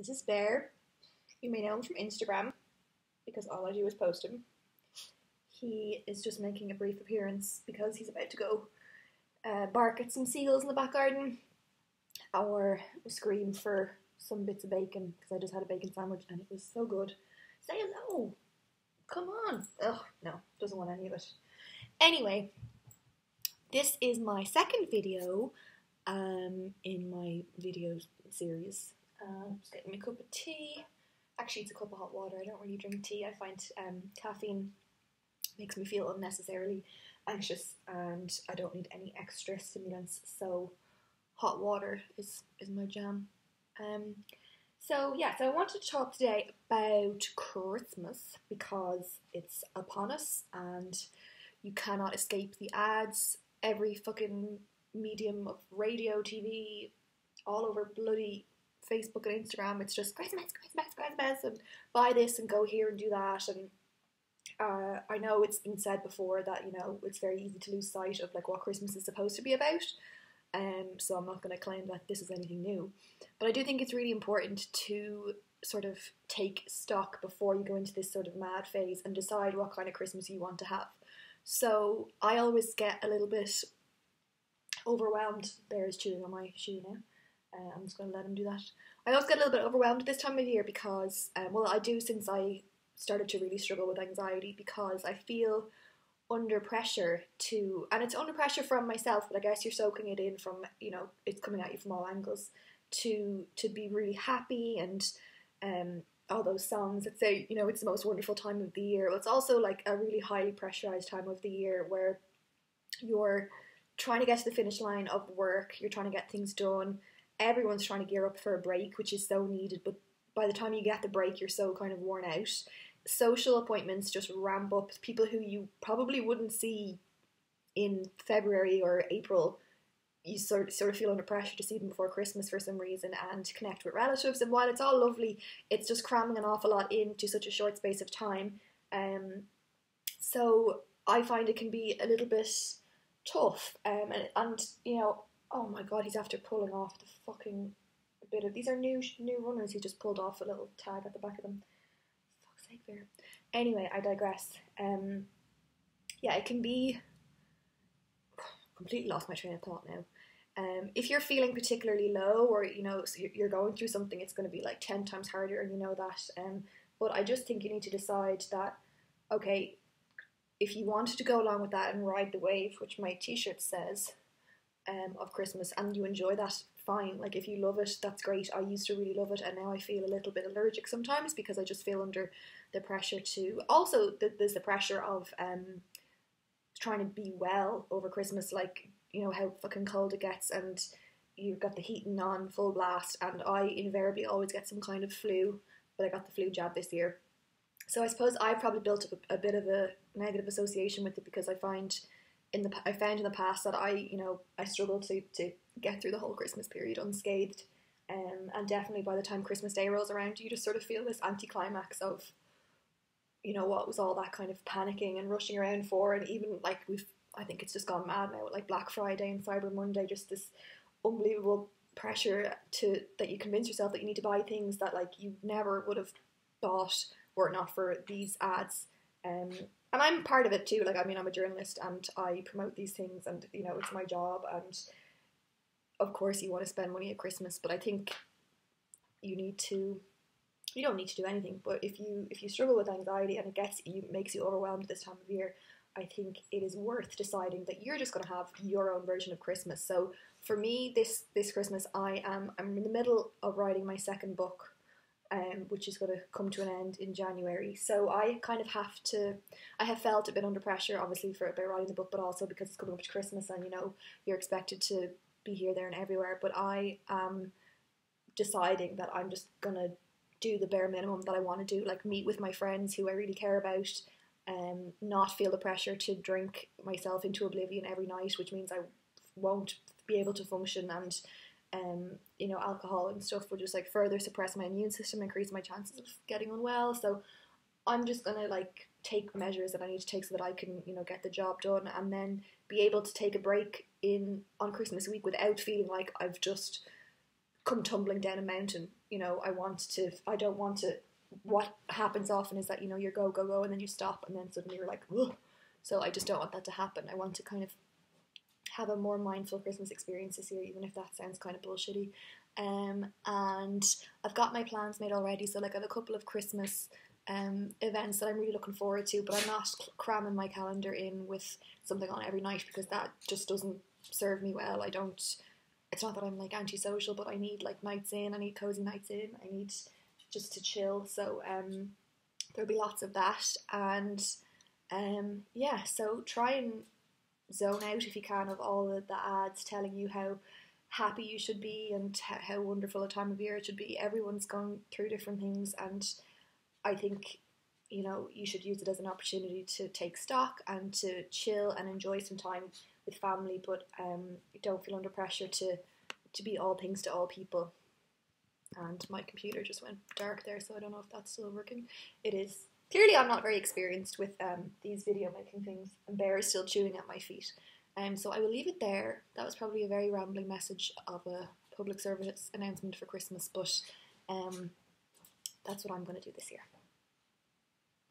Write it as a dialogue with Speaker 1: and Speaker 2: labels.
Speaker 1: This is Bear. You may know him from Instagram because all I do is post him. He is just making a brief appearance because he's about to go uh, bark at some seagulls in the back garden or scream for some bits of bacon because I just had a bacon sandwich and it was so good. Say hello! Come on! Ugh, no, doesn't want any of it. Anyway, this is my second video um, in my video series. Uh, just getting me a cup of tea. Actually, it's a cup of hot water. I don't really drink tea. I find um, caffeine makes me feel unnecessarily anxious, and I don't need any extra stimulants. So, hot water is is my jam. Um, so yeah, so I wanted to talk today about Christmas because it's upon us, and you cannot escape the ads. Every fucking medium of radio, TV, all over bloody Facebook and Instagram. It's just Christmas, Christmas, Christmas, and buy this and go here and do that. And uh, I know it's been said before that you know it's very easy to lose sight of like what Christmas is supposed to be about. Um, so I'm not going to claim that this is anything new, but I do think it's really important to sort of take stock before you go into this sort of mad phase and decide what kind of Christmas you want to have. So I always get a little bit overwhelmed. Bear is chewing on my shoe now. Uh, I'm just going to let him do that. I also get a little bit overwhelmed this time of year because, um, well, I do since I started to really struggle with anxiety because I feel under pressure to, and it's under pressure from myself, but I guess you're soaking it in from, you know, it's coming at you from all angles to to be really happy and um, all those songs that say, you know, it's the most wonderful time of the year. It's also like a really highly pressurized time of the year where you're trying to get to the finish line of work, you're trying to get things done. Everyone's trying to gear up for a break, which is so needed, but by the time you get the break, you're so kind of worn out. Social appointments just ramp up. People who you probably wouldn't see in February or April, you sort sort of feel under pressure to see them before Christmas for some reason and connect with relatives. And while it's all lovely, it's just cramming an awful lot into such a short space of time. Um, so I find it can be a little bit tough. Um, and, and you know, oh my god, he's after pulling off the fucking bit of these are new new runners. He just pulled off a little tag at the back of them. Fuck's sake, there. Anyway, I digress. Um, yeah, it can be. Completely lost my train of thought now. Um, if you're feeling particularly low, or you know you're going through something, it's going to be like ten times harder, and you know that. Um, but I just think you need to decide that, okay, if you wanted to go along with that and ride the wave, which my T-shirt says, um, of Christmas, and you enjoy that, fine. Like if you love it, that's great. I used to really love it, and now I feel a little bit allergic sometimes because I just feel under the pressure to. Also, there's the pressure of um, trying to be well over Christmas, like you know how fucking cold it gets, and you've got the heating on full blast, and I invariably always get some kind of flu. But I got the flu jab this year, so I suppose I probably built up a, a bit of a negative association with it because I find in the I found in the past that I you know I struggled to to get through the whole Christmas period unscathed. Um, and definitely by the time Christmas Day rolls around, you just sort of feel this anticlimax of, you know, what was all that kind of panicking and rushing around for, and even like we've, I think it's just gone mad now, like Black Friday and Cyber Monday, just this unbelievable pressure to that you convince yourself that you need to buy things that like you never would have bought were it not for these ads. Um, and I'm part of it too. Like, I mean, I'm a journalist and I promote these things, and you know, it's my job. And of course, you want to spend money at Christmas, but I think you need to. You don't need to do anything, but if you if you struggle with anxiety and it gets you makes you overwhelmed this time of year, I think it is worth deciding that you're just going to have your own version of Christmas. So for me, this this Christmas, I am I'm in the middle of writing my second book um, which is going to come to an end in January. So I kind of have to, I have felt a bit under pressure, obviously, for about writing the book, but also because it's coming up to Christmas and you know you're expected to be here, there, and everywhere. But I am deciding that I'm just gonna do the bare minimum that I want to do, like meet with my friends who I really care about, and um, not feel the pressure to drink myself into oblivion every night, which means I won't be able to function and um, you know, alcohol and stuff will just like further suppress my immune system, increase my chances of getting unwell. So I'm just gonna like take measures that I need to take so that I can, you know, get the job done and then be able to take a break in on Christmas week without feeling like I've just come tumbling down a mountain. You know, I want to. I don't want to. What happens often is that you know you go go go and then you stop and then suddenly you're like, so I just don't want that to happen. I want to kind of have a more mindful Christmas experience this year, even if that sounds kind of bullshitty. Um, and I've got my plans made already. So like I have a couple of Christmas um, events that I'm really looking forward to, but I'm not cramming my calendar in with something on every night because that just doesn't serve me well. I don't. It's not that I'm like antisocial, but I need like nights in. I need cozy nights in. I need just to chill. So um, there'll be lots of that, and um, yeah. So try and zone out if you can of all the, the ads telling you how happy you should be and how wonderful a time of year it should be. Everyone's going through different things, and I think you know you should use it as an opportunity to take stock and to chill and enjoy some time with family, but um, don't feel under pressure to to be all things to all people. And my computer just went dark there, so I don't know if that's still working. It is. Clearly, I'm not very experienced with um, these video making things, and Bear is still chewing at my feet. Um, so I will leave it there. That was probably a very rambling message of a public service announcement for Christmas, but um, that's what I'm going to do this year.